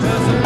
doesn't